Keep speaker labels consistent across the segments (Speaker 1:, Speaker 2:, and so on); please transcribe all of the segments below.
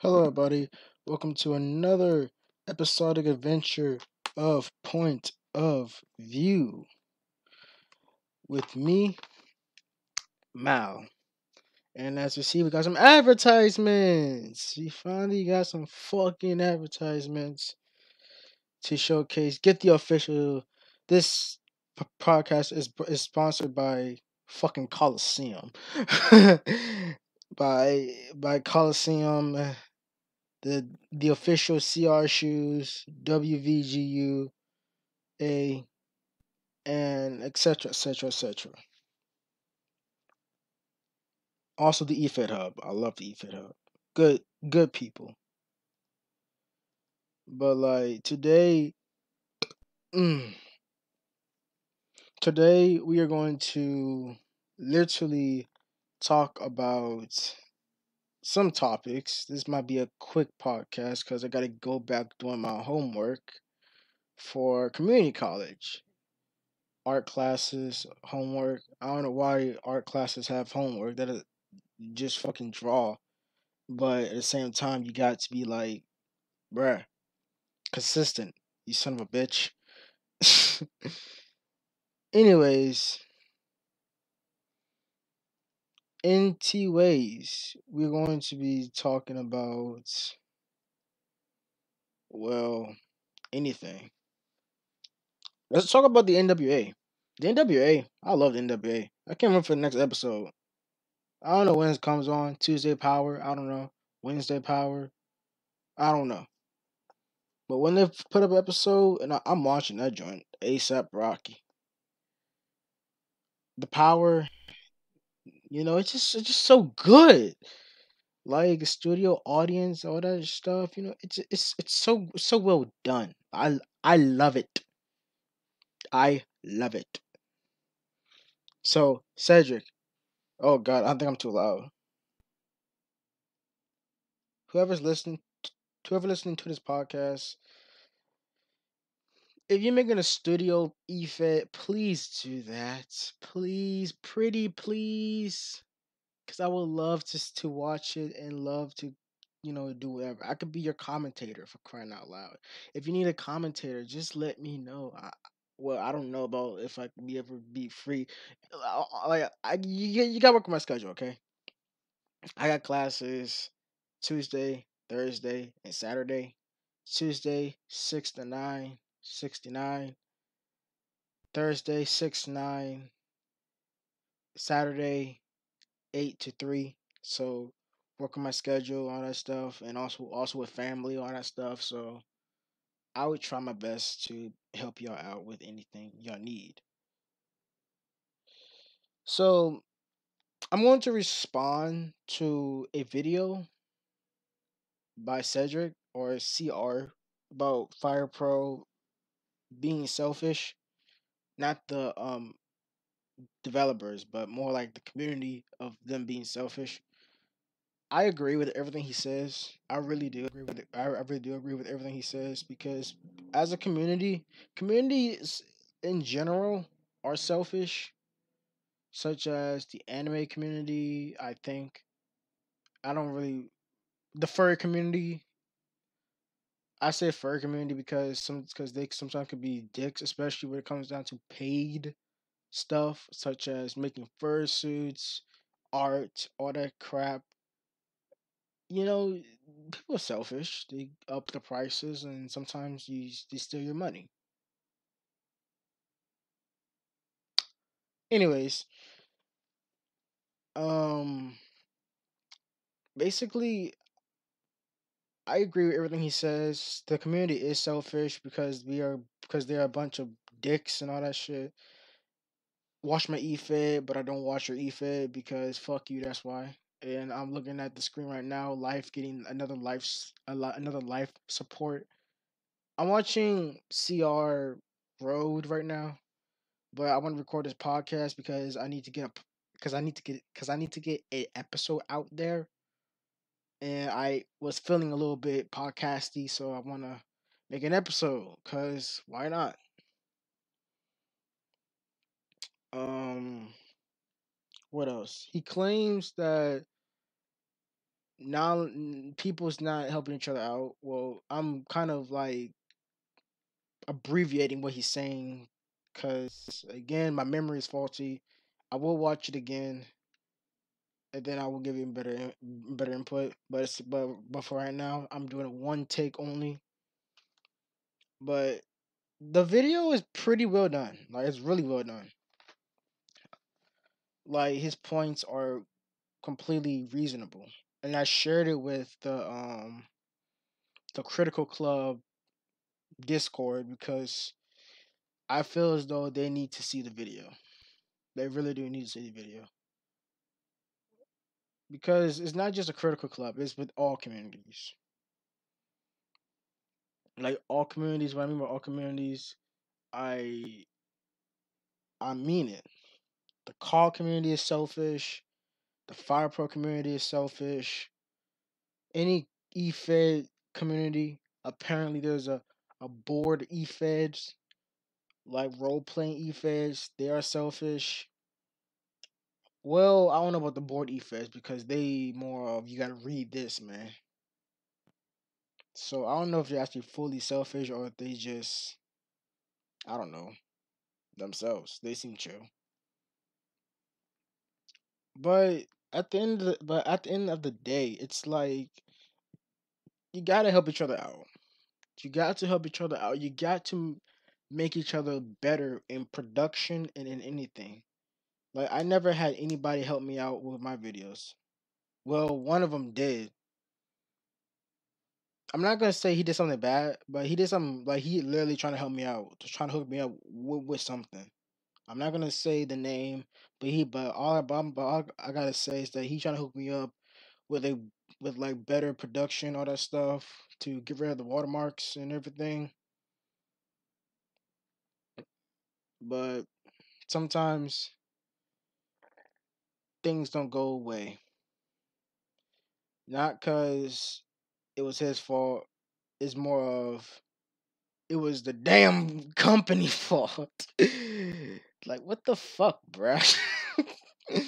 Speaker 1: Hello, everybody. Welcome to another episodic adventure of Point of View with me, Mal. And as you see, we got some advertisements. We finally got some fucking advertisements to showcase. Get the official. This p- podcast is is sponsored by fucking Coliseum. by by Coliseum the the official CR shoes, WVGU, A, and etc. etc. etc. Also the eFed Hub. I love the eFit Hub. Good good people. But like today, mm, today we are going to literally talk about some topics. This might be a quick podcast because I got to go back doing my homework for community college. Art classes, homework. I don't know why art classes have homework. That is just fucking draw. But at the same time, you got to be like, bruh, consistent. You son of a bitch. Anyways, in T ways, we're going to be talking about, well, anything. Let's talk about the NWA. The NWA, I love the NWA. I can't remember for the next episode. I don't know when it comes on. Tuesday Power, I don't know. Wednesday Power, I don't know. But when they put up an episode, and I, I'm watching that joint, ASAP Rocky. The Power, you know, it's just it's just so good. Like studio audience, all that stuff, you know, it's it's it's so so well done. I I love it. I love it. So Cedric, oh god, I think I'm too loud. Whoever's listening, whoever listening to this podcast, if you're making a studio EFED, please do that. Please, pretty please. Cause I would love to to watch it and love to, you know, do whatever. I could be your commentator for crying out loud. If you need a commentator, just let me know. I, well, I don't know about if I can be ever be free. Uh, Like I, you, you gotta work with my schedule, okay? I got classes Tuesday, Thursday, and Saturday. Tuesday, six to nine, six to nine. Thursday, six nine. Saturday, eight to three. So working my schedule, all that stuff, and also also with family, all that stuff. So I would try my best to help y'all out with anything y'all need. So I'm going to respond to a video by Cedric or CR about Fire Pro being selfish, not the um developers, but more like the community of them being selfish. I agree with everything he says. I really do agree with it. I, I really do agree with everything he says because as a community, communities in general are selfish, such as the anime community. I think I don't really the furry community. I say fur community because some because they sometimes can be dicks, especially when it comes down to paid stuff such as making fursuits, art, all that crap. You know, people are selfish. They up the prices, and sometimes you they steal your money. Anyways, um, basically, I agree with everything he says. The community is selfish because we are because they're a bunch of dicks and all that shit. Watch my eFed, but I don't watch your eFed because fuck you. That's why. And I'm looking at the screen right now. Life getting another life a lot another life support. I'm watching CR Road right now, but I want to record this podcast because I need to get because I need to get because I need to get an episode out there and I was feeling a little bit podcasty, so I want to make an episode. Cause why not? Um, what else? He claims that now people's not helping each other out. Well, I'm kind of like abbreviating what he's saying because again, my memory is faulty. I will watch it again, then I will give you better better input. But but but for right now, I'm doing one take only. But the video is pretty well done. Like it's really well done. Like his points are completely reasonable, and I shared it with the um the Critical Club Discord because I feel as though they need to see the video. They really do need to see the video. Because it's not just a critical club, it's with all communities. Like all communities, what I mean by all communities, I I mean it. The CAW community is selfish. The fire pro community is selfish. Any eFed community, apparently there's a, a board eFeds, like role playing eFeds, they are selfish. Well, I don't know about the board eFeds because they more of you gotta read this, man. So I don't know if they're actually fully selfish or if they just I don't know themselves. They seem chill. But at the end of the, but at the end of the day, it's like you gotta help each other out. You got to help each other out. You got to make each other better in production and in anything. Like I never had anybody help me out with my videos. Well, one of them did. I'm not gonna say he did something bad, but he did something like he literally trying to help me out, just trying to hook me up with, with something. I'm not gonna say the name, but he, but all, but, but all I gotta say is that he trying to hook me up with a with like better production, all that stuff to get rid of the watermarks and everything. But sometimes things don't go away. Not cause it was his fault. It's more of it was the damn company fault. like what the fuck, bruh?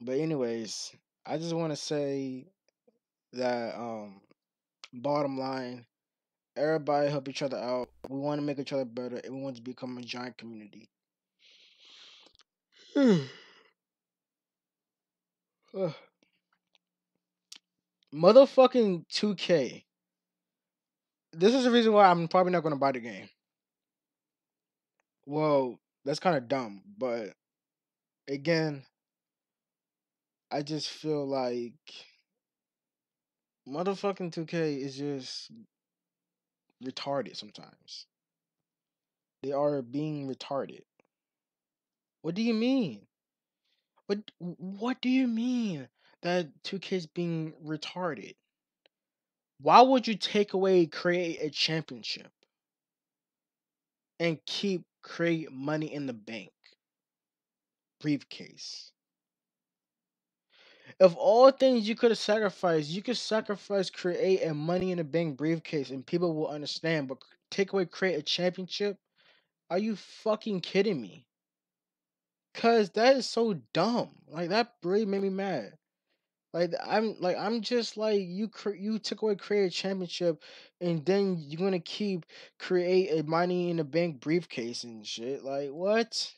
Speaker 1: but anyways, I just want to say that um bottom line, everybody help each other out. We want to make each other better and we want to become a giant community. Motherfucking 2K. This is the reason why I'm probably not gonna buy the game. Well, that's kind of dumb, but again, I just feel like motherfucking 2K is just retarded sometimes. They are being retarded. What do you mean? What what do you mean that two kids being retarded? Why would you take away create a championship and keep create money in the bank briefcase? Of all things you could have sacrificed, you could sacrifice create a money in the bank briefcase and people will understand, but take away create a championship? Are you fucking kidding me? Cause that is so dumb. Like that really made me mad. Like I'm like I'm just like you cre- you took away create a championship and then you're gonna keep create a money in the bank briefcase and shit. Like what?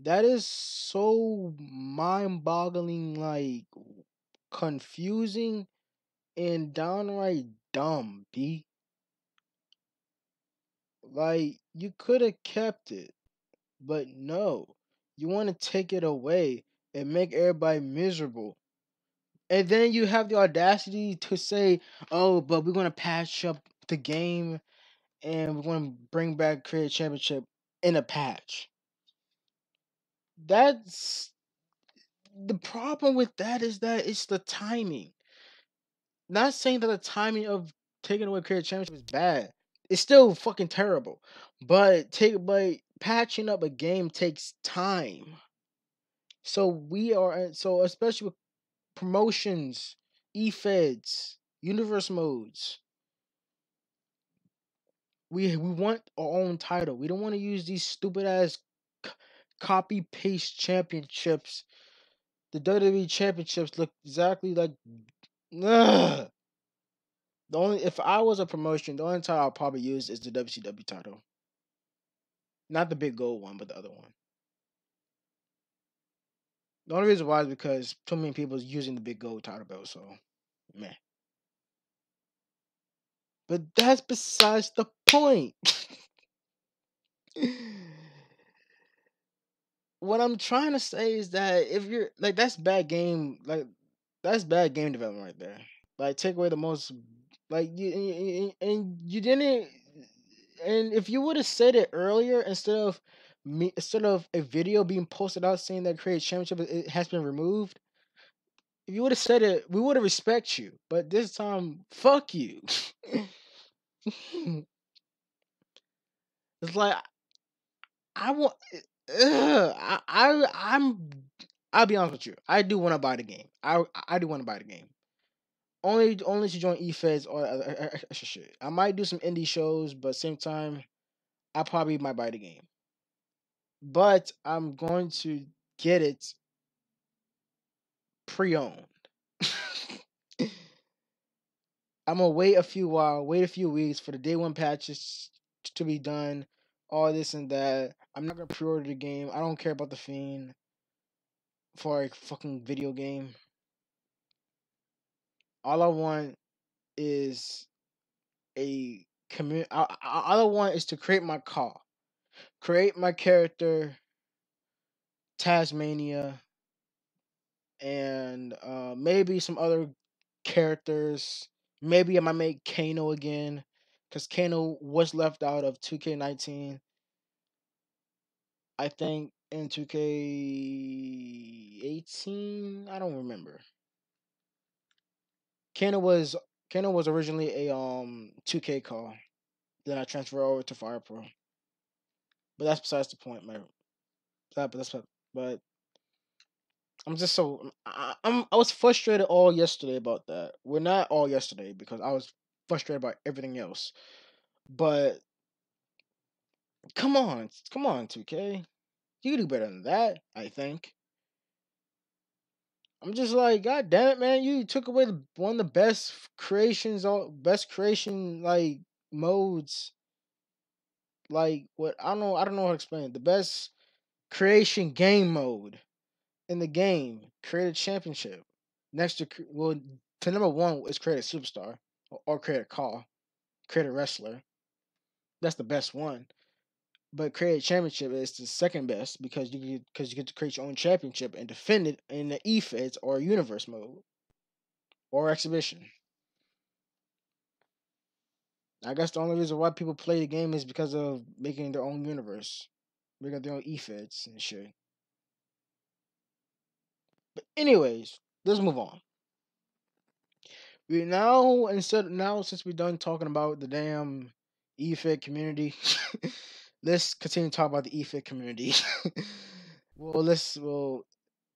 Speaker 1: That is so mind boggling like confusing and downright dumb, B. Like you could have kept it, but no. You want to take it away and make everybody miserable. And then you have the audacity to say, "Oh, but we're going to patch up the game and we're going to bring back Create Championship in a patch." That's the problem with that is that it's the timing. Not saying that the timing of taking away Create Championship is bad. It's still fucking terrible. But take but patching up a game takes time. So we are so especially with promotions, e-feds, universe modes. We we want our own title. We don't want to use these stupid ass copy paste championships. The WWE championships look exactly like. Ugh. The only if I was a promotion, the only title I'll probably use is the WCW title. Not the big gold one, but the other one. The only reason why is because too many people is using the big gold title belt, so meh. But that's besides the point. what I'm trying to say is that if you're like that's bad game, like that's bad game development right there. Like take away the most, like you and you didn't. And if you would have said it earlier instead of me, instead of a video being posted out saying that Create Championship it has been removed, if you would have said it, we would have respect you. But this time, fuck you. it's like I want. Ugh, I, I I'm. I'll be honest with you. I do want to buy the game. I I do want to buy the game. Only only to join eFeds or uh, extra shit. I might do some indie shows, but same time, I probably might buy the game. But I'm going to get it pre-owned. I'm gonna wait a few while, wait a few weeks for the day one patches to be done, all this and that. I'm not gonna pre-order the game. I don't care about the fiend for a fucking video game. All I want is a community. All I want is to create my car, create my character, Tasmania, and uh, maybe some other characters. Maybe I might make Kano again, because Kano was left out of 2K19. I think in 2K18, I don't remember. Kano was Kano was originally a um 2K CAW. Then I transferred over to Fire Pro. But that's besides the point, man. That, but that's but I'm just so I, I'm I was frustrated all yesterday about that. We're not all yesterday because I was frustrated about everything else. But come on, come on, 2K. You do better than that, I think. I'm just like, God damn it, man! You took away the, one of the best creations, all best creation like modes. Like what I don't know, I don't know how to explain it. The best creation game mode in the game. Create a championship. Next to well, to number one is create a superstar or, or create a CAW, create a wrestler. That's the best one. But create a championship is the second best because you because you get to create your own championship and defend it in the eFeds or universe mode or exhibition. I guess the only reason why people play the game is because of making their own universe, making their own eFeds and shit. But anyways, let's move on. We now instead now since we're done talking about the damn eFed community. let's continue to talk about the eFed community. well, let's well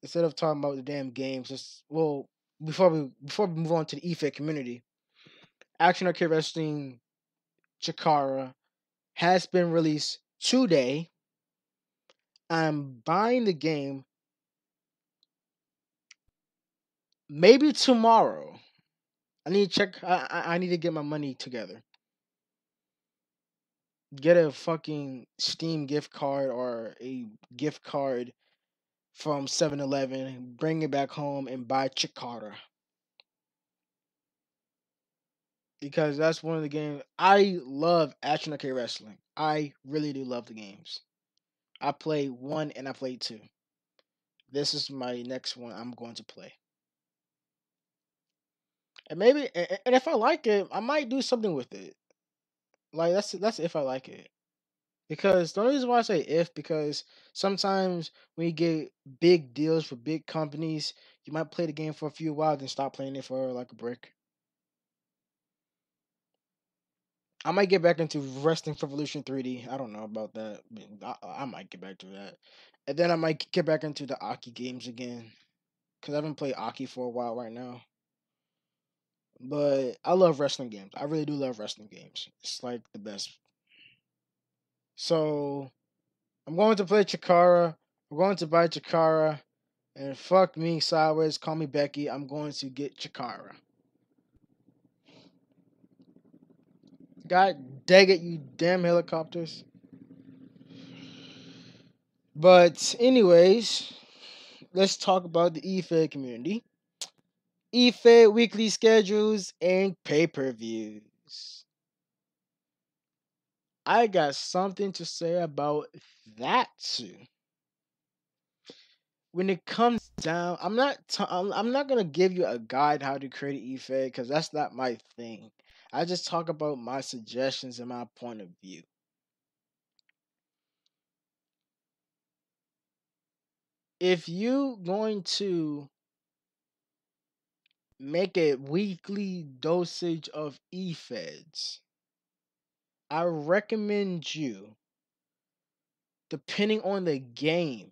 Speaker 1: instead of talking about the damn games, let's well before we before we move on to the eFed community, Action Arcade Wrestling Chikara has been released today. I'm buying the game maybe tomorrow. I need to check. I I need to get my money together get a fucking Steam gift card or a gift card from 7-Eleven, bring it back home and buy Chikara. Because that's one of the games I love Action Arcade Wrestling. I really do love the games. I play one and I play two. This is my next one I'm going to play. And maybe and if I like it, I might do something with it. Like that's that's if I like it. Because the only reason why I say if because sometimes when you get big deals for big companies, you might play the game for a few while, then stop playing it for like a break. I might get back into Wrestling Revolution 3D. I don't know about that. I, I might get back to that, and then I might get back into the Aki games again, because I haven't played Aki for a while right now. But I love wrestling games. I really do love wrestling games. It's like the best. So I'm going to play Chikara. We're going to buy Chikara. And fuck me sideways, call me Becky. I'm going to get Chikara. God dang it, you damn helicopters. But, anyways, let's talk about the eFed community. eFed weekly schedules and pay per views. I got something to say about that too. When it comes down, I'm not t- I'm, not gonna give you a guide how to create an eFed because that's not my thing. I just talk about my suggestions and my point of view. If you going to make a weekly dosage of eFeds, I recommend you, depending on the game,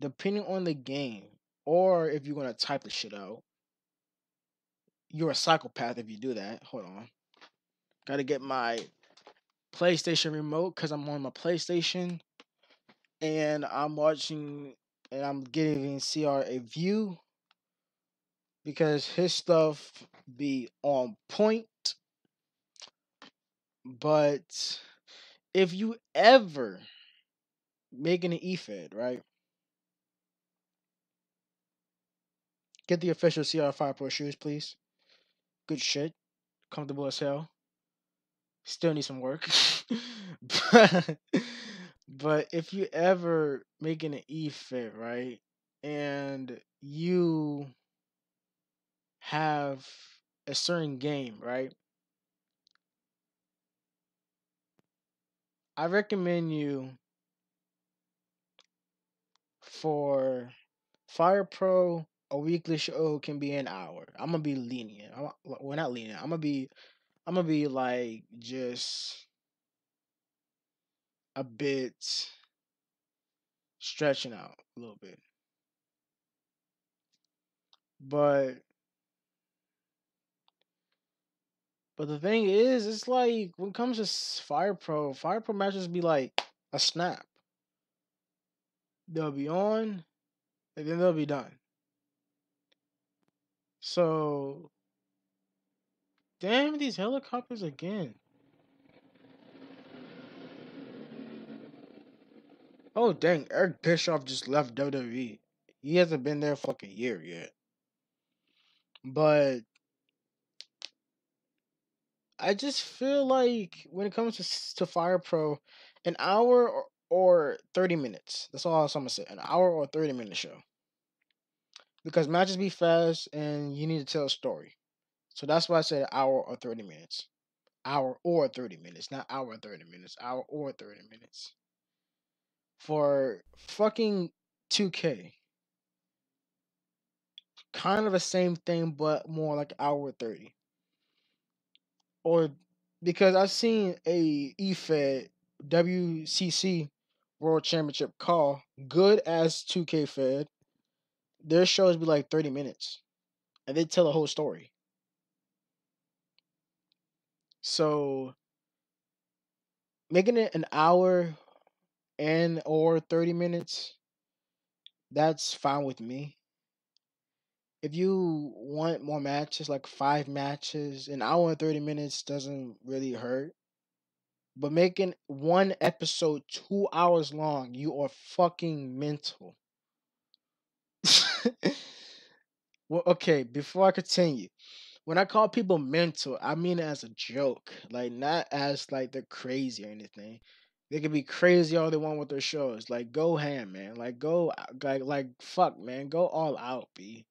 Speaker 1: depending on the game, or if you're gonna type the shit out, you're a psychopath if you do that. Hold on. Gotta get my PlayStation remote because I'm on my PlayStation and I'm watching and I'm giving CR a view because his stuff be on point. But if you ever making an eFed, right? Get the official CR5 Pro shoes, please. Good shit. Comfortable as hell. Still need some work. but, but if you ever making an eFed, right? And you have a certain game, right? I recommend you for Fire Pro. A weekly show can be an hour. I'm gonna be lenient. I'm, we're not lenient. I'm gonna be. I'm gonna be like just a bit stretching out a little bit. But but the thing is, it's like when it comes to Fire Pro, Fire Pro matches be like a snap. They'll be on, and then they'll be done. So, damn these helicopters again. Oh dang, Eric Bischoff just left WWE. He hasn't been there fucking year yet. But I just feel like when it comes to to Fire Pro, an hour or, or thirty minutes. That's all I'm gonna say. An hour or thirty minute show. Because matches be fast and you need to tell a story. So that's why I said hour or thirty minutes. Hour or thirty minutes, not hour thirty minutes. Hour or thirty minutes. For fucking 2K. Kind of the same thing, but more like hour 30 or because I've seen a EFED WCC World Championship call good as 2K Fed. Their shows be like 30 minutes and they tell a whole story. So making it an hour and or 30 minutes that's fine with me if you want more matches, like five matches, an hour and 30 minutes doesn't really hurt. But making one episode two hours long, you are fucking mental. well, okay, before I continue, when I call people mental, I mean it as a joke, like not as like they're crazy or anything. They can be crazy all they want with their shows. Like go ham, man. Like go like like fuck, man. Go all out, b.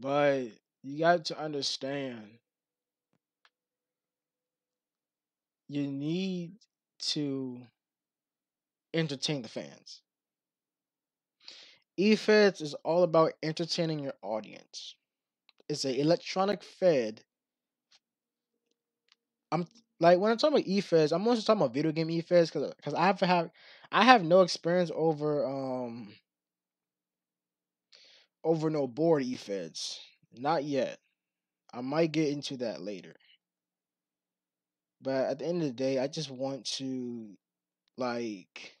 Speaker 1: But you got to understand you need to entertain the fans. eFeds is all about entertaining your audience. It's an electronic fed. I'm like when I'm talking about eFeds, I'm also talking about video game eFeds because because I have have I have no experience over um over no board eFeds. Not yet. I might get into that later. But at the end of the day, I just want to like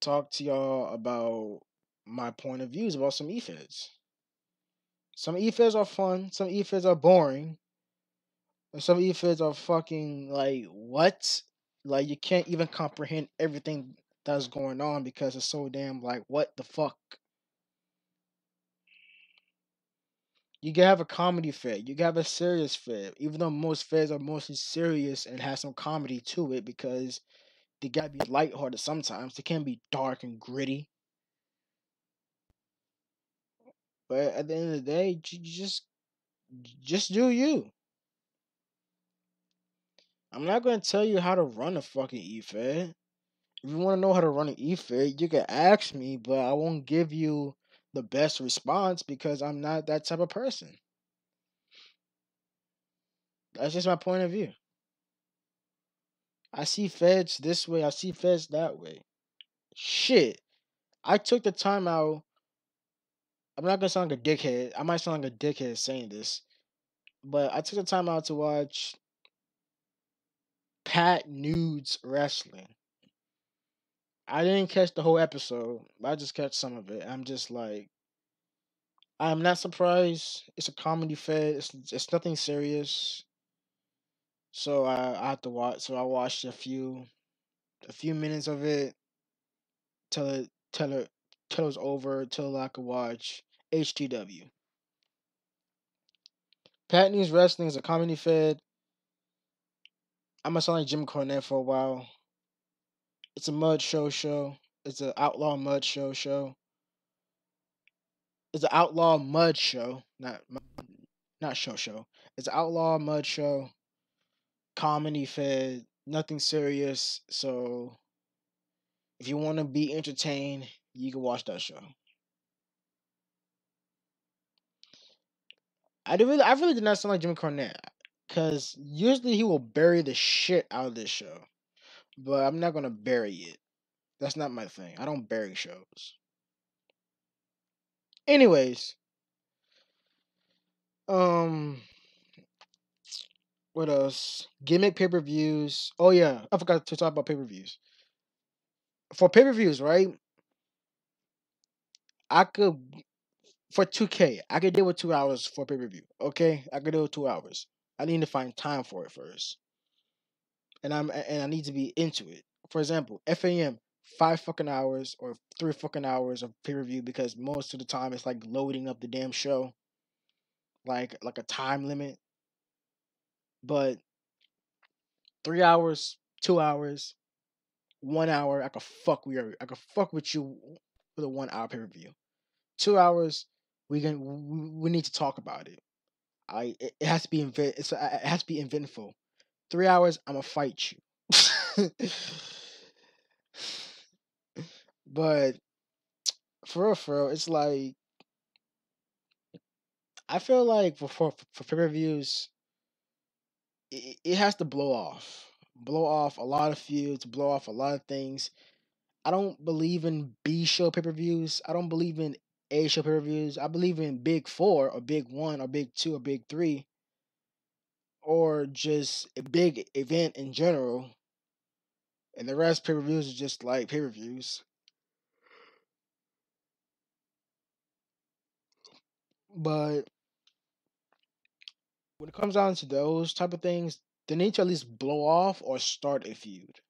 Speaker 1: talk to y'all about my point of views about some EFEDs. Some EFEDs are fun, some EFEDs are boring, and some EFEDs are fucking like what? Like you can't even comprehend everything that's going on because it's so damn like what the fuck. You can have a comedy fed, you can have a serious fed, even though most feds are mostly serious and have some comedy to it because they gotta be lighthearted sometimes. They can't be dark and gritty. But at the end of the day, just just do you. I'm not gonna tell you how to run a fucking EFED. If you want to know how to run an EFED, you can ask me, but I won't give you the best response because I'm not that type of person. That's just my point of view. I see feds this way, I see feds that way. Shit. I took the time out. I'm not gonna sound like a dickhead. I might sound like a dickhead saying this. But I took the time out to watch Pat Nudes Wrestling. I didn't catch the whole episode. I just catch some of it. I'm just like I'm not surprised. It's a comedy fed. It's it's nothing serious. So I, I have to watch. So I watched a few, a few minutes of it, till it till it till it's over, till I could watch HTW. Pat News Wrestling is a comedy fed. I'm gonna sound like Jim Cornette for a while. It's a mud show show. It's an outlaw mud show show. It's an outlaw mud show, not not show show. It's an outlaw mud show comedy fed, nothing serious. So if you want to be entertained, you can watch that show. I did really, I really did not sound like Jimmy Cornette, because usually he will bury the shit out of this show, but I'm not gonna bury it. That's not my thing. I don't bury shows. Anyways, um, what else? Gimmick pay per views. Oh yeah, I forgot to talk about pay per views. For pay per views, right? I could for two K. I could deal with two hours for pay per view. Okay, I could deal with two hours. I need to find time for it first, and I'm and I need to be into it. For example, FAM five fucking hours or three fucking hours of pay per view because most of the time it's like loading up the damn show, like like a time limit. But three hours, two hours, one hour, I could fuck with you. I could fuck with you with a one hour pay per view. Two hours, we can we need to talk about it. I it, has to be invent. Uh, it has to be eventful. Three hours, I'm gonna fight you. but for real, for real, it's like I feel like for for, for pay per views, it, it has to blow off, blow off a lot of feuds, blow off a lot of things. I don't believe in B show pay per views. I don't believe in A show pay per views. I believe in big four or big one or big two or big three, or just a big event in general. And the rest pay per views are just like pay per views. But when it comes down to those type of things, they need to at least blow off or start a feud.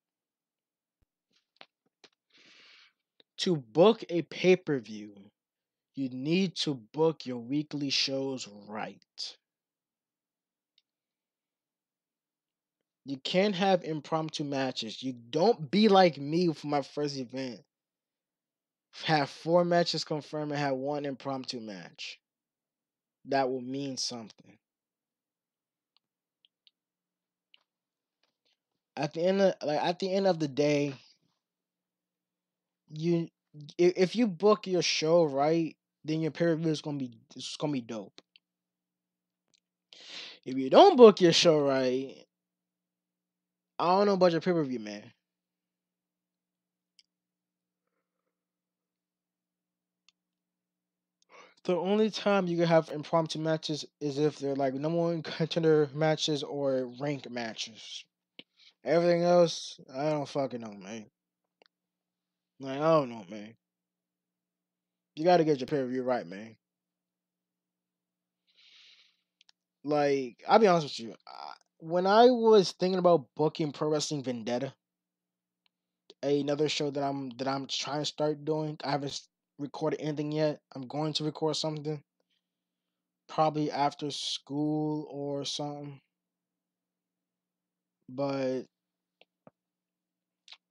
Speaker 1: To book a pay per view, you need to book your weekly shows right. You can't have impromptu matches. You don't be like me for my first event. Have four matches confirmed and have one impromptu match. That will mean something. at the end of like at the end of the day, you if you book your show right, then your pay per view is gonna be it's gonna be dope. If you don't book your show right, I don't know about your pay per view, man. The only time you can have impromptu matches is if they're like number one contender matches or rank matches. Everything else, I don't fucking know, man. Like I don't know, man. You got to get your pay per view right, man. Like I'll be honest with you, when I was thinking about booking Pro Wrestling Vendetta, another show that I'm that I'm trying to start doing, I haven't recorded anything yet. I'm going to record something probably after school or something. But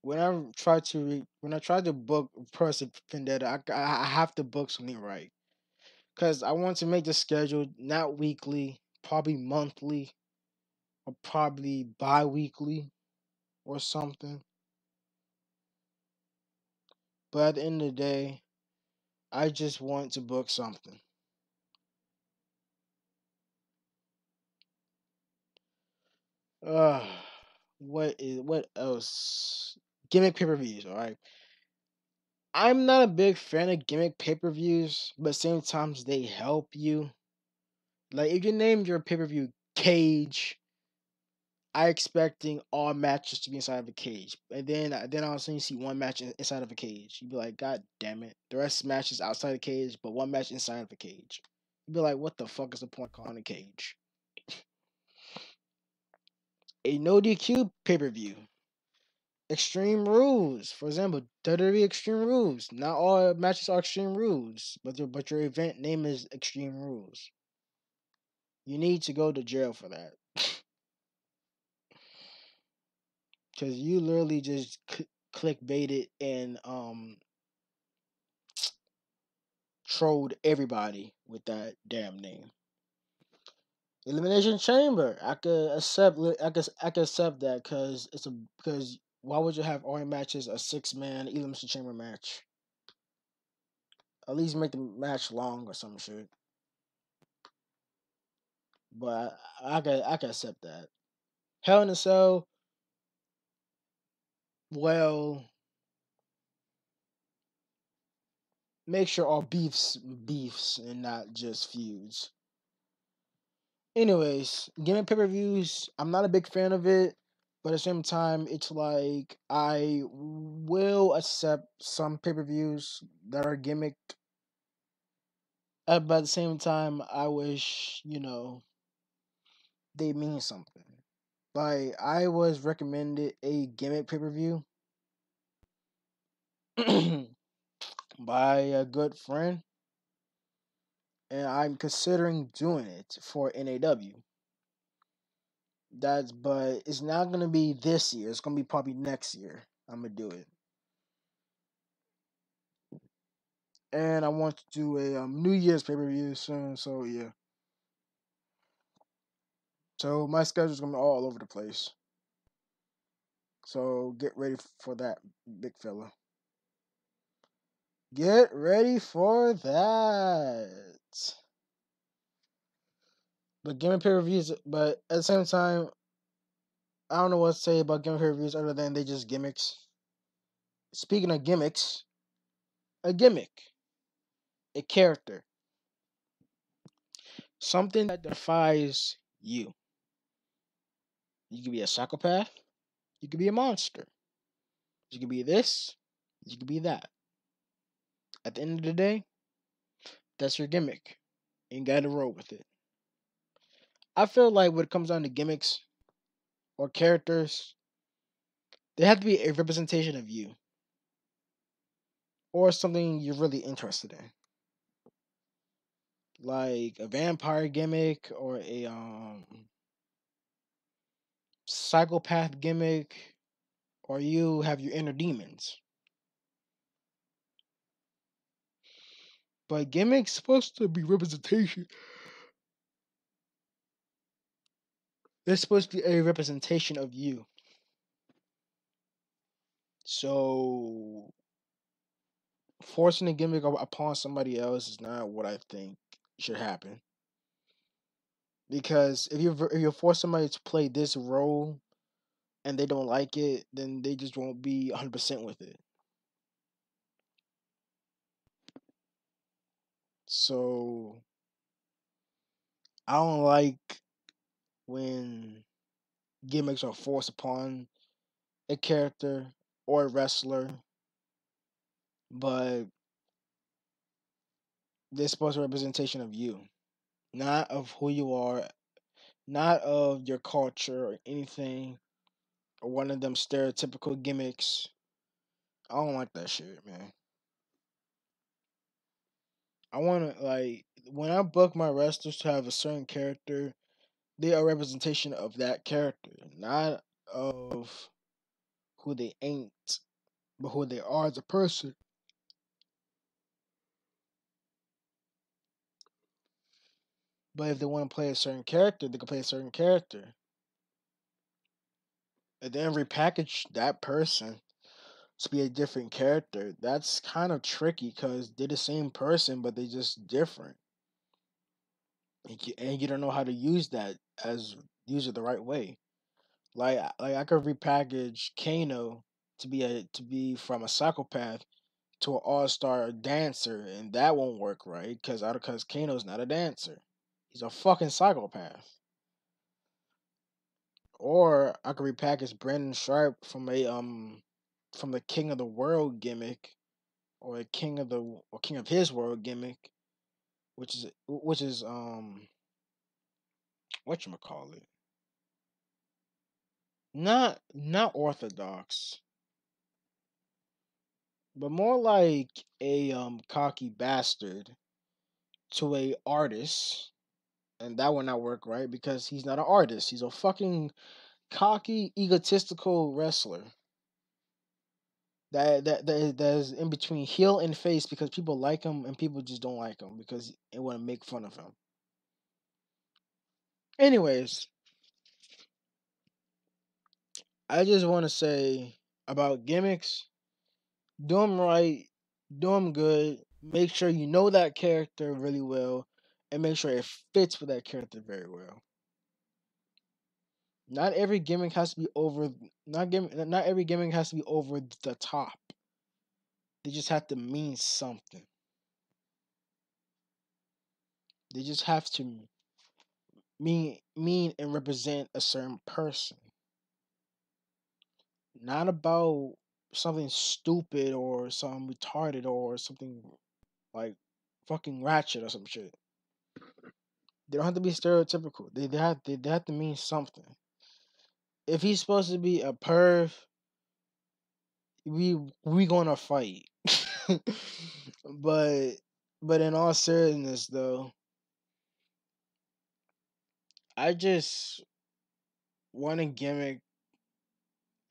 Speaker 1: when I try to re- when I try to book Person Vendetta, I, I have to book something right because I want to make the schedule not weekly, probably monthly, probably bi-weekly or something. But at the end of the day, I just want to book something. Uh, what is what else? Gimmick pay per views, all right. I'm not a big fan of gimmick pay per views, but sometimes they help you. Like if you named your pay per view Cage, I expecting all matches to be inside of a cage, and then uh, then all of a sudden you see one match inside of a cage. You'd be like, God damn it! The rest matches outside the cage, but one match inside of a cage. You'd be like, what the fuck is the point calling a cage? a no DQ pay per view. Extreme Rules, for example, WWE Extreme Rules. Not all matches are Extreme Rules, but but your event name is Extreme Rules. You need to go to jail for that. Cause you literally just cl- clickbaited and um trolled everybody with that damn name. Elimination Chamber. I could accept. I could. I could accept that because it's a because why would you have only matches a six man Elimination Chamber match? At least make the match long or some shit. But I, I could I could accept that. Hell in a Cell. Well, make sure all beefs beefs and not just feuds. Anyways, gimmick pay per views. I'm not a big fan of it, but at the same time, it's like I will accept some pay per views that are gimmicked. Uh, but at the same time, I wish you know they mean something. Like I was recommended a gimmick pay per view by a good friend, and I'm considering doing it for NAW. That's but it's not gonna be this year. It's gonna be probably next year. I'm gonna do it, and I want to do a um, New Year's pay per view soon. So yeah. So my schedule's gonna be all over the place. So get ready for that, big fella. Get ready for that. But gimmick pay per views, but at the same time, I don't know what to say about gimmick pay per views other than they just gimmicks. Speaking of gimmicks, a gimmick, a character, something that defies you. You could be a psychopath. You could be a monster. You could be this. You could be that. At the end of the day, that's your gimmick. And you gotta roll with it. I feel like when it comes down to gimmicks or characters, they have to be a representation of you. Or something you're really interested in. Like a vampire gimmick or a um psychopath gimmick or you have your inner demons. But gimmicks supposed to be representation. They're supposed to be a representation of you. So forcing a gimmick upon somebody else is not what I think should happen. Because if you if you force somebody to play this role and they don't like it, then they just won't be 100% with it. So I don't like when gimmicks are forced upon a character or a wrestler but they're supposed to representation of you, not of who you are, not of your culture or anything, or one of them stereotypical gimmicks. I don't like that shit, man. I want to like when I book my wrestlers to have a certain character, they are a representation of that character, not of who they ain't, but who they are as a person. But if they want to play a certain character, they can play a certain character. And then repackage that person to be a different character. That's kind of tricky because they're the same person, but they're just different. And you, and you don't know how to use that as use it the right way. Like like I could repackage Kano to be a to be from a psychopath to an all star dancer, and that won't work right because out because Kano's not a dancer. He's a fucking psychopath. Or I could repackage Brandon Sharp from a um from the King of the World gimmick, or a King of the or King of His World gimmick, which is which is um what you call it. Not not orthodox, but more like a um cocky bastard to a artist and that would not work right because he's not an artist. He's a fucking cocky, egotistical wrestler. That that that that is in between heel and face because people like him and people just don't like him because they want to make fun of him. Anyways, I just want to say about gimmicks, do them right, do them good. Make sure you know that character really well, and make sure it fits with that character very well. Not every gimmick has to be over. Not gimmick. Not every gimmick has to be over the top. They just have to mean something. They just have to mean mean and represent a certain person. Not about something stupid or something retarded or something like fucking ratchet or some shit. They don't have to be stereotypical. They, they have they, they have to mean something if he's supposed to be a perv, we we gonna fight. but but in all seriousness though, I just want a gimmick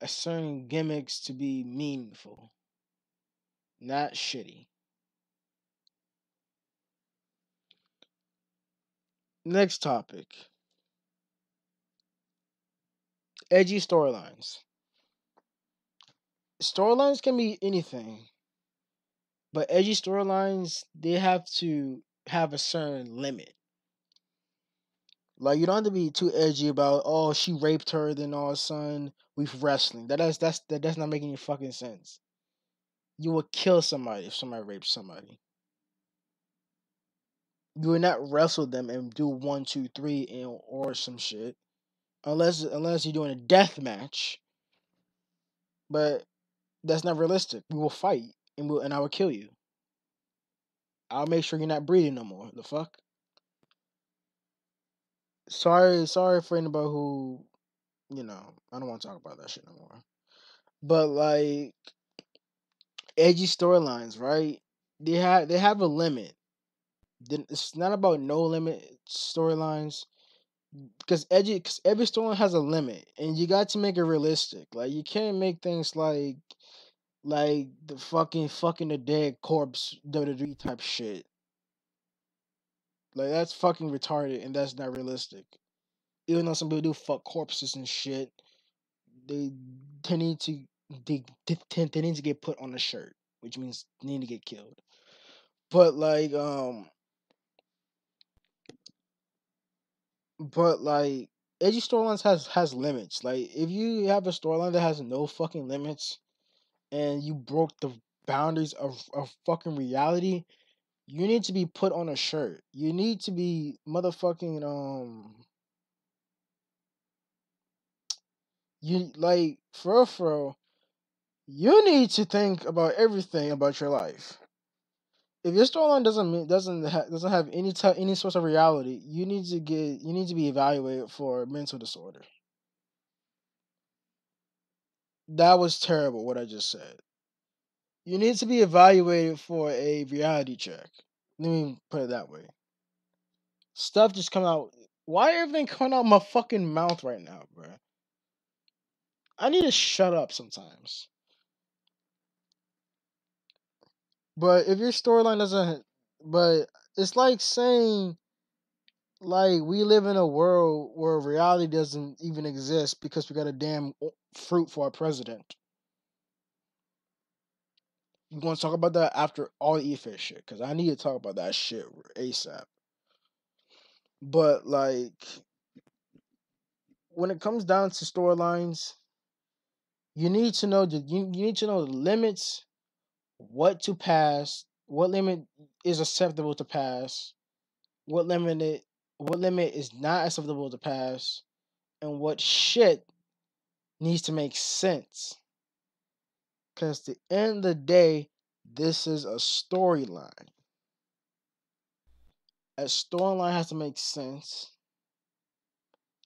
Speaker 1: a certain gimmicks to be meaningful. Not shitty. Next topic. edgy storylines. Storylines can be anything, but edgy storylines they have to have a certain limit. Like you don't have to be too edgy about oh she raped her, then all of a sudden we've wrestling. That That is that's that, that's not making any fucking sense. You would kill somebody if somebody rapes somebody. You would not wrestle them and do one, two, three, and or some shit unless unless you're doing a death match. But that's not realistic. We will fight and we'll, and I will kill you. I'll make sure you're not breathing no more. The fuck? Sorry, sorry for anybody who, you know, I don't want to talk about that shit no more. But like edgy storylines, right? They have they have a limit. It's not about no limit storylines because edgy because every story has a limit and you got to make it realistic like you can't make things like like the fucking fucking the dead corpse WWE type shit. Like that's fucking retarded and that's not realistic. Even though some people do fuck corpses and shit they need to they, they, they need to get put on a shirt which means need to get killed. But like um but like edgy storylines has has limits. Like if you have a storyline that has no fucking limits, and you broke the boundaries of of fucking reality, you need to be put on a shirt. You need to be motherfucking um. You like for real, for real, you need to think about everything about your life. If your storyline doesn't mean, doesn't ha- doesn't have any t- any source of reality, you need to get you need to be evaluated for mental disorder. That was terrible what I just said. You need to be evaluated for a reality check. Let me put it that way. Stuff just come out. Why everything coming out my fucking mouth right now, bro? I need to shut up sometimes. But if your storyline doesn't, but it's like saying, like we live in a world where reality doesn't even exist because we got a damn fruit for our president. You want to talk about that after all the EFIS shit? Because I need to talk about that shit ASAP. But like, when it comes down to storylines, you need to know that you, you need to know the limits, what to pass, what limit is acceptable to pass, what limit it, what limit is not acceptable to pass, and what shit needs to make sense. Because at the end of the day, this is a storyline. A storyline has to make sense.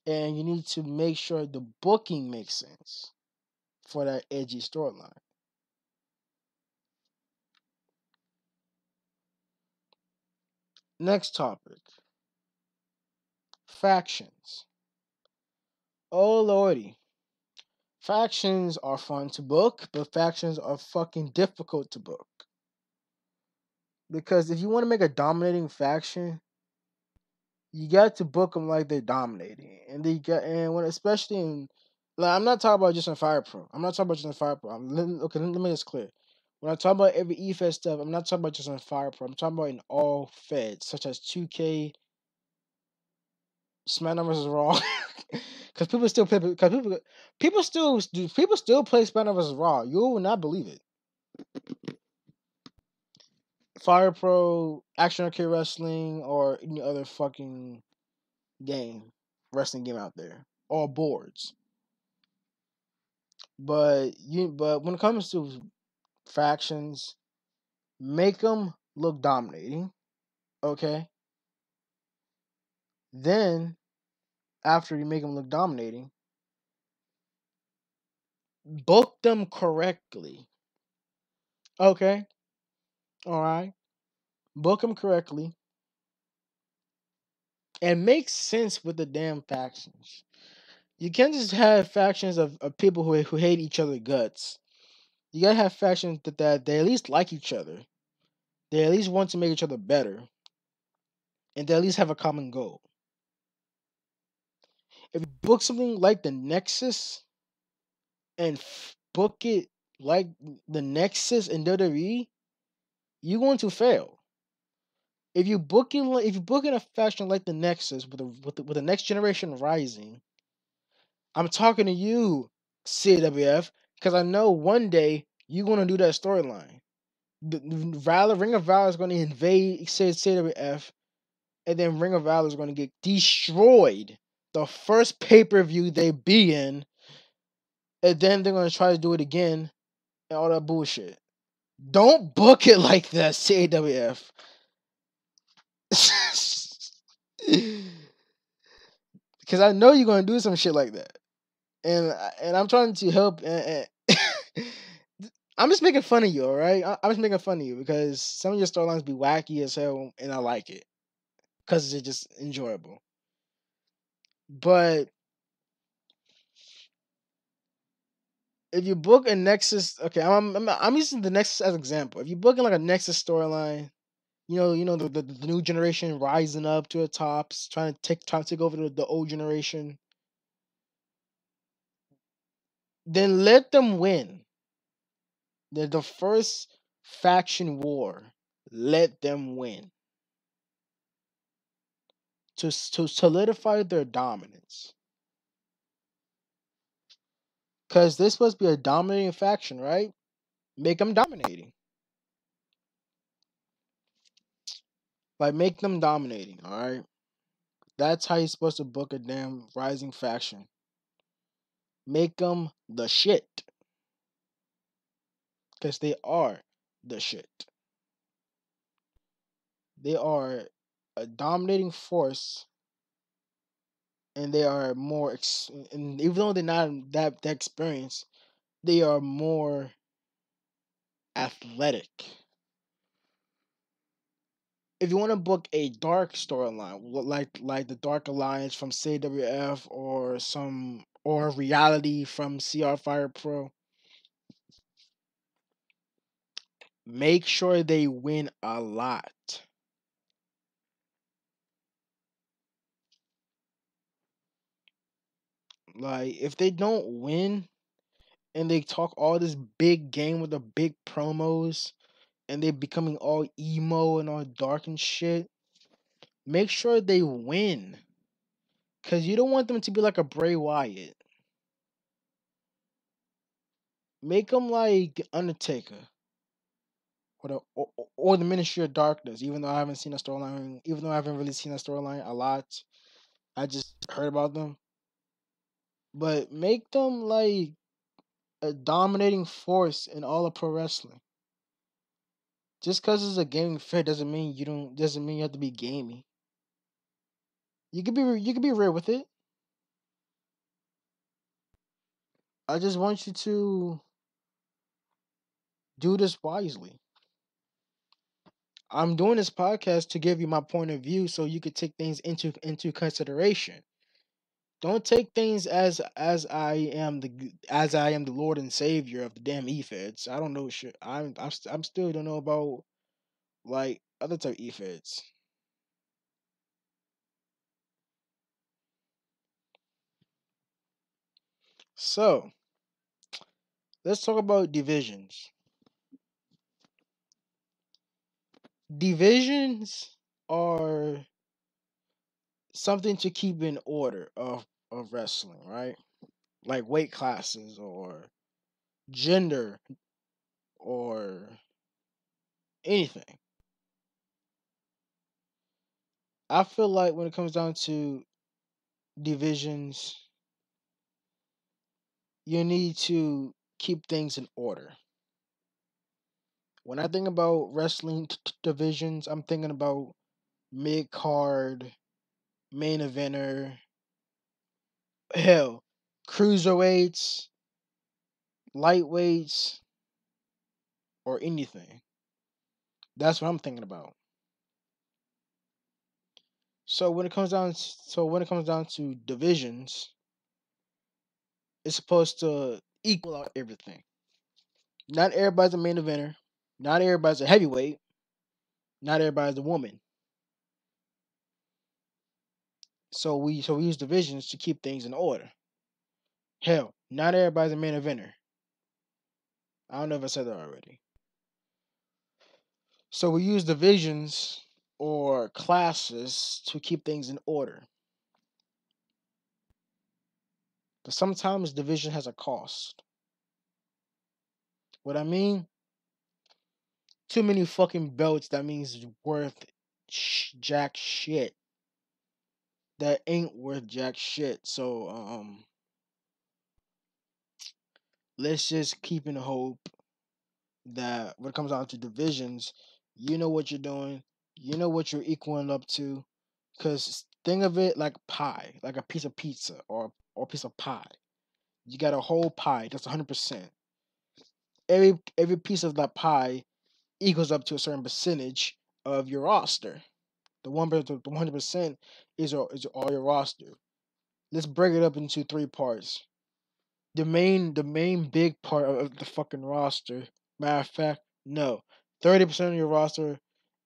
Speaker 1: And you need to make sure the booking makes sense for that edgy storyline. Next topic factions. Oh lordy. Factions are fun to book, but factions are fucking difficult to book. Because if you want to make a dominating faction, you got to book them like they're dominating, and they get and when especially in like I'm not talking about just in Fire Pro. I'm not talking about just in Fire Pro. I'm okay. Let me make this clear. When I talk about every EFED stuff, I'm not talking about just on Fire Pro. I'm talking about in all feds, such as 2K, SmackDown vs. Raw. Because people still play. Because people, people still do. People still play SmackDown vs. Raw. You will not believe it. Fire Pro, Action Arcade Wrestling, or any other fucking game, wrestling game out there, or boards. But you, but when it comes to factions, make them look dominating. Okay. Then, after you make them look dominating, book them correctly. Okay. All right. Book them correctly. And make sense with the damn factions. You can't just have factions of, of people who, who hate each other guts. You gotta have factions that, that they at least like each other. They at least want to make each other better. And they at least have a common goal. If you book something like the Nexus and book it like the Nexus in WWE, you're going to fail. If you book in, if you book in a fashion like the Nexus with the with the, with the next generation rising, I'm talking to you, CWF, because I know one day you're going to do that storyline. The Valor, Ring of Valor is going to invade CWF, and then Ring of Valor is going to get destroyed the first pay per view they be in, and then they're going to try to do it again, and all that bullshit. Don't book it like that, CWF. because I know you're gonna do some shit like that, and uh, and I'm trying to help. And, and I'm just making fun of you, all right? I'm just making fun of you because some of your storylines be wacky as hell, and I like it because it's just enjoyable. But if you book a Nexus, okay, I'm I'm, I'm using the Nexus as an example. If you book in like a Nexus storyline, you know, you know the, the, the new generation rising up to the tops, trying to take trying to take over the, the old generation. Then let them win. They're the first faction war. Let them win. To, to solidify their dominance. Because this must be a dominating faction, right? Make them dominating. Like, make them dominating, alright? That's how you're supposed to book a damn rising faction. Make them the shit. because they are the shit. They are a dominating force, and they are more. Ex- and even though they're not that that experienced, they are more athletic. If you want to book a dark storyline, like like the Dark Alliance from CWF or some or reality from CR Fire Pro, make sure they win a lot. Like if they don't win and they talk all this big game with the big promos and they're becoming all emo and all dark and shit, make sure they win. Cause you don't want them to be like a Bray Wyatt. Make them like Undertaker. Or the, or, or the Ministry of Darkness, even though I haven't seen a storyline, even though I haven't really seen a storyline a lot, I just heard about them. But make them like a dominating force in all of pro wrestling. Just because it's a gaming fair doesn't mean you don't doesn't mean you have to be gamey. You could be you could be real with it. I just want you to do this wisely. I'm doing this podcast to give you my point of view so you could take things into into consideration. Don't take things as as I am the as I am the Lord and Savior of the damn e-feds. I don't know shit. I'm I'm, I'm still don't know about like other type e-feds. So let's talk about divisions. Divisions are something to keep in order of of wrestling, right? Like weight classes or gender or anything. I feel like when it comes down to divisions, you need to keep things in order. When I think about wrestling t- divisions, I'm thinking about mid card, main eventer, hell, cruiserweights, lightweights, or anything. That's what I'm thinking about. So when it comes down, so when it comes down to divisions, it's supposed to equal out everything. Not everybody's a main eventer. Not everybody's a heavyweight. Not everybody's a woman. So we so we use divisions to keep things in order. Hell, not everybody's a main eventer. I don't know if I said that already. So we use divisions or classes to keep things in order. But sometimes division has a cost. What I mean? Too many fucking belts that means worth sh- jack shit. That ain't worth jack shit. So um let's just keep in hope that when it comes down to divisions, you know what you're doing, you know what you're equaling up to. Cause think of it like pie, like a piece of pizza or or piece of pie. You got a whole pie, that's hundred percent. Every every piece of that pie equals up to a certain percentage of your roster. The one the one hundred percent is your is all your roster. Let's break it up into three parts. The main the main big part of the fucking roster. Matter of fact, no. Thirty percent of your roster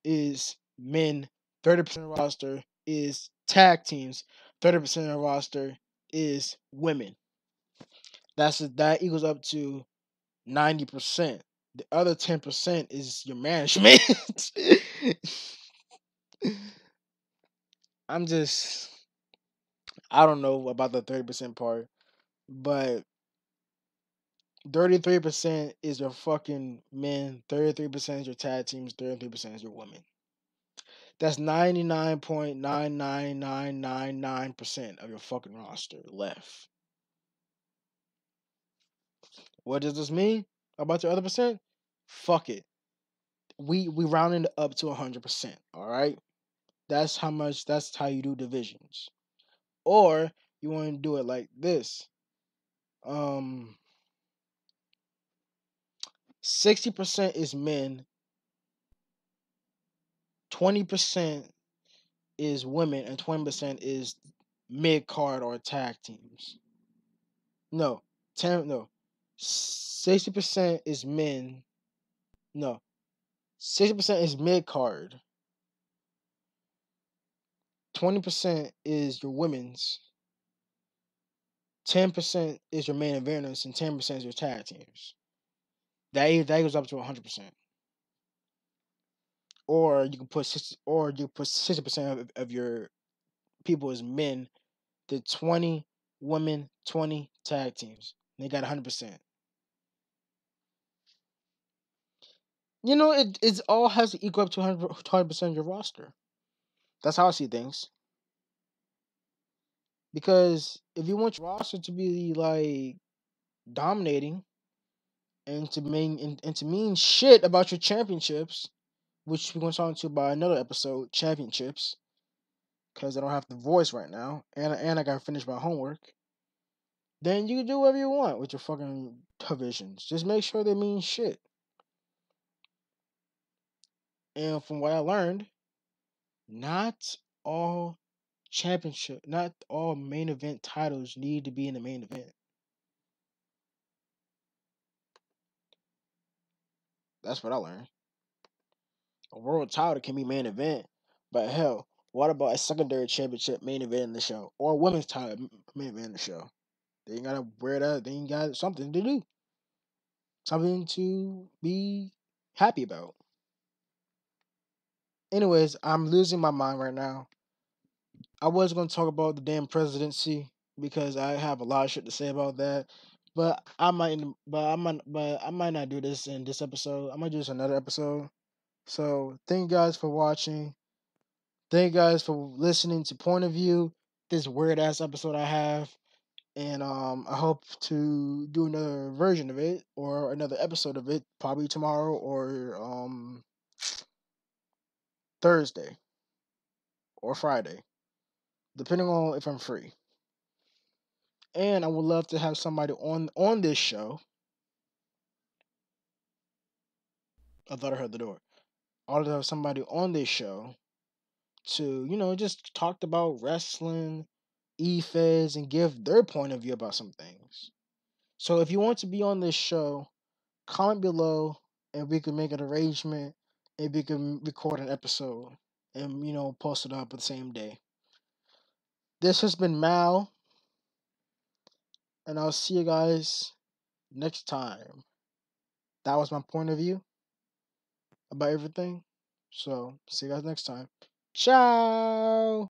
Speaker 1: is men. Thirty percent of the roster is tag teams. Thirty percent of the roster is women. That's that equals up to ninety percent. The other ten percent is your management. I'm just I don't know about the thirty percent part, but thirty-three percent is your fucking men, thirty-three percent is your tag teams, thirty-three percent is your women. That's ninety-nine point nine nine nine nine nine percent of your fucking roster left. What does this mean about your other percent? Fuck it. We we rounded up to hundred percent. All right. That's how much. That's how you do divisions. Or you want to do it like this. Um. 60% is men, 20% is women, and 20% is mid card or tag teams. No, 10 no. 60% is men. No. 60% is mid card. 20% is your women's. 10% is your main eventers and 10% is your tag teams. That that goes up to 100%. Or you can put 60, or you put 60% of, of your people as men, the 20 women, 20 tag teams. They got 100%. You know, it it all has to equal up to 100 percent of your roster. That's how I see things. Because if you want your roster to be like dominating and to mean and, and to mean shit about your championships, which we're going to talk to by another episode, championships, because I don't have the voice right now, and and I got to finish my homework. Then you can do whatever you want with your fucking divisions. Just make sure they mean shit. And from what I learned, not all championship, not all main event titles need to be in the main event. That's what I learned. A world title can be main event, but hell, what about a secondary championship main event in the show or a women's title main event in the show? They ain't gotta wear that. They ain't got something to do, something to be happy about. Anyways, I'm losing my mind right now. I was to talk about the damn presidency because I have a lot of shit to say about that. But I might, but I might, but I might not do this in this episode. I might do this another episode. So thank you guys for watching. Thank you guys for listening to Point of View. This weird ass episode I have, and um, I hope to do another version of it or another episode of it probably tomorrow or um Thursday or Friday, depending on if I'm free. And I would love to have somebody on on this show. I thought I heard the door. I would have somebody on this show to, you know, just talk about wrestling, e-feds, and give their point of view about some things. So if you want to be on this show, comment below and we can make an arrangement and we can record an episode and you know post it up the same day. This has been Mal, and I'll see you guys next time. That was my point of view about everything. So see you guys next time. Ciao.